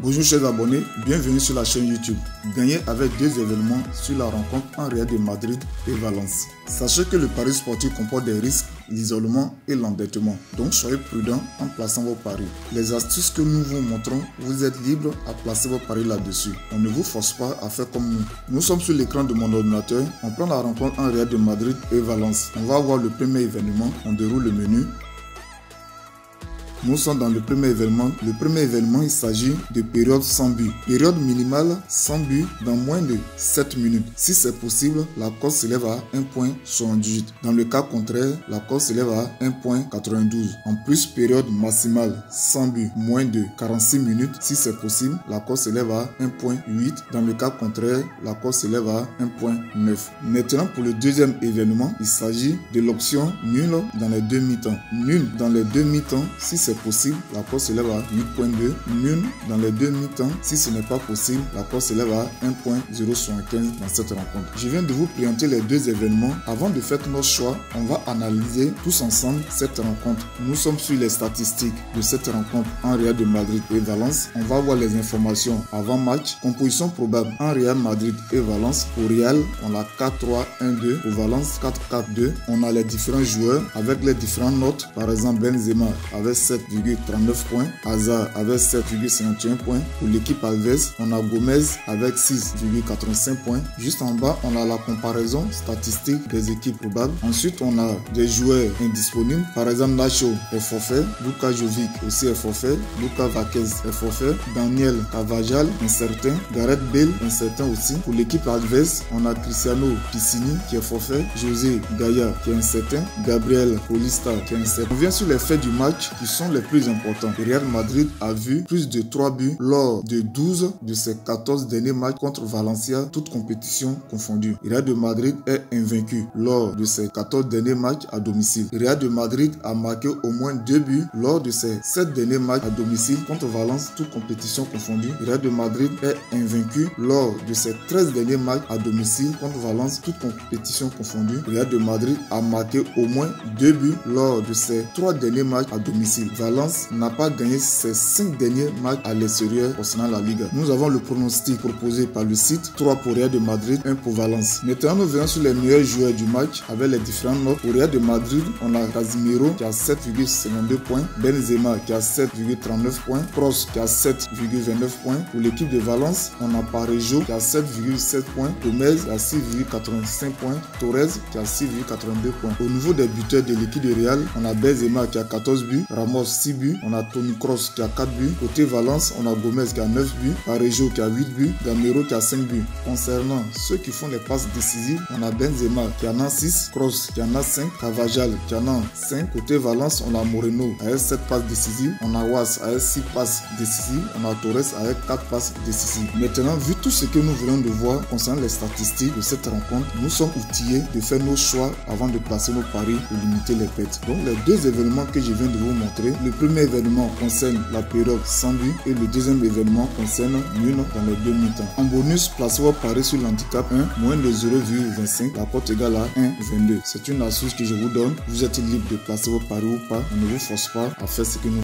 Bonjour chers abonnés, bienvenue sur la chaîne YouTube. Gagnez avec deux événements sur la rencontre en Real de Madrid et Valence. Sachez que le pari sportif comporte des risques, l'isolement et l'endettement. Donc soyez prudents en plaçant vos paris. Les astuces que nous vous montrons, vous êtes libre à placer vos paris là-dessus. On ne vous force pas à faire comme nous. Nous sommes sur l'écran de mon ordinateur. On prend la rencontre en Real de Madrid et Valence. On va voir le premier événement. On déroule le menu. Nous sommes dans le premier événement. Le premier événement, il s'agit de période sans but. Période minimale sans but dans moins de 7 minutes. Si c'est possible, la cote s'élève à 1.78. Dans le cas contraire, la cote s'élève à 1.92. En plus, période maximale sans but, moins de 46 minutes. Si c'est possible, la cote s'élève à 1.8. Dans le cas contraire, la cote s'élève à 1.9. Maintenant, pour le deuxième événement, il s'agit de l'option nul dans les deux mi-temps. Nul dans les deux mi-temps, si c'est possible, la cote s'élève à 8.2. Nul dans les deux mi-temps. Si ce n'est pas possible, la cote s'élève à 1.075 dans cette rencontre. Je viens de vous présenter les deux événements. Avant de faire nos choix, on va analyser tous ensemble cette rencontre. Nous sommes sur les statistiques de cette rencontre en Real de Madrid et Valence. On va voir les informations avant match. Composition probable en Real Madrid et Valence. Pour Real, on a 4-3-1-2. Pour Valence, 4-4-2. On a les différents joueurs avec les différentes notes. Par exemple, Benzema avec 7 7,39 points. Hazard avec 7,51 points. Pour l'équipe Alves, on a Gomez avec 6,85 points. Juste en bas, on a la comparaison statistique des équipes probables. Ensuite, on a des joueurs indisponibles. Par exemple, Nacho est forfait. Luka Jovic aussi est forfait. Luka Vaquez est forfait. Daniel Cavajal, incertain. Gareth Bale, incertain aussi. Pour l'équipe Alves, on a Cristiano Piscini qui est forfait. José Gaia qui est incertain. Gabriel Colista qui est incertain. On vient sur les faits du match qui sont les plus importants. Real Madrid a vu plus de 3 buts lors de 12 de ses 14 derniers matchs contre Valencia, toutes compétitions confondues. Real de Madrid est invaincu lors de ses 14 derniers matchs à domicile. Real de Madrid a marqué au moins 2 buts lors de ses 7 derniers matchs à domicile contre Valence, toutes compétitions confondues. Real de Madrid est invaincu lors de ses 13 derniers matchs à domicile contre Valence, toutes compétitions confondues. Real de Madrid a marqué au moins 2 buts lors de ses 3 derniers matchs à domicile. Valence n'a pas gagné ses 5 derniers matchs à l'extérieur concernant la Liga. Nous avons le pronostic proposé par le site 3 pour Real de Madrid, 1 pour Valence. Maintenant, nous verrons sur les meilleurs joueurs du match avec les différentes notes. Pour Real de Madrid, on a Casimiro qui a 7,52 points, Benzema qui a 7,39 points, Kroos qui a 7,29 points. Pour l'équipe de Valence, on a Parejo qui a 7,7 points, Gomez qui a 6,85 points, Torres qui a 6,82 points. Au niveau des buteurs de l'équipe de Real, on a Benzema qui a 14 buts, Ramos 6 buts. On a Tony Cross qui a 4 buts. Côté Valence, on a Gomez qui a 9 buts. Parejo qui a 8 buts. Gamero qui a 5 buts. Concernant ceux qui font les passes décisives, on a Benzema qui en a 6. Cross qui en a 5. Cavajal qui en a 5. Côté Valence, on a Moreno avec 7 passes décisives. On a Was avec 6 passes décisives. On a Torres avec 4 passes décisives. Maintenant, vu tout ce que nous venons de voir concernant les statistiques de cette rencontre, nous sommes outillés de faire nos choix avant de placer nos paris pour limiter les pertes. Donc, les deux événements que je viens de vous montrer, le premier événement concerne la période sans but et le deuxième événement concerne nul dans les deux mi-temps. En bonus, placez vos paris sur l'handicap 1, moins de 0,25, la cote égale à 1,22. C'est une astuce que je vous donne. Vous êtes libre de placer vos paris ou pas. On ne vous force pas à faire ce que nous